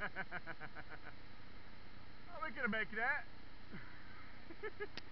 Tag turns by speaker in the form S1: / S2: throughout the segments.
S1: oh, we could make that.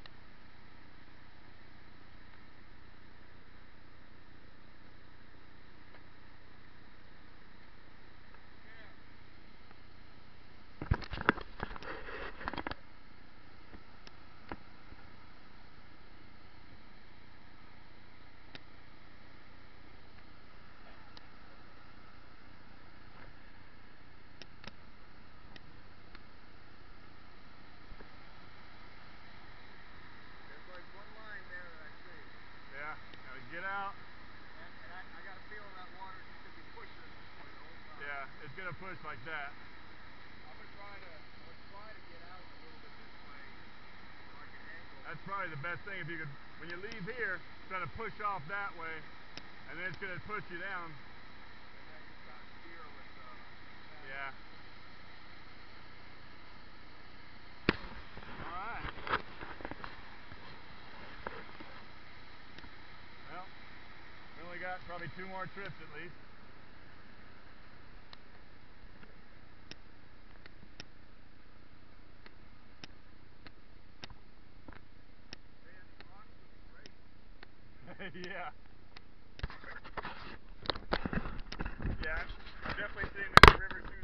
S1: Yeah, gotta get out.
S2: And, and I, I got a feeling that water is going to be pushing this way the whole time.
S1: It's gonna push like that.
S2: I'm going to try to, I'm going to try to get out a little bit this way so I can angle.
S1: That's probably the best thing if you could, when you leave here, try to push off that way, and then it's gonna push you down.
S2: and then you've got gear with, uh.
S1: Yeah. Alright. Well, we only got probably two more trips at least. yeah. Yeah, I've definitely seen the river shoes